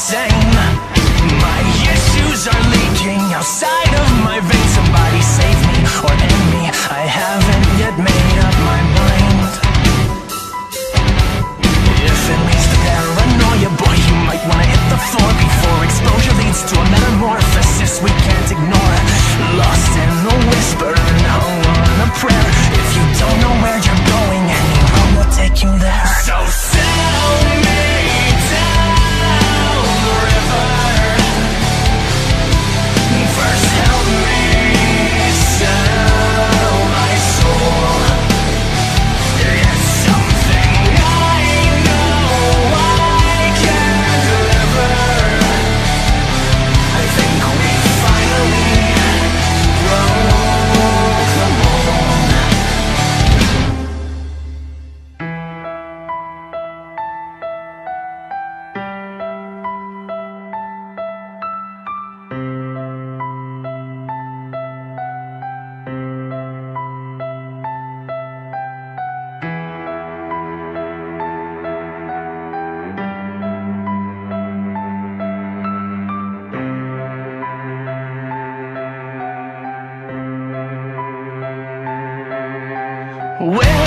Say. Where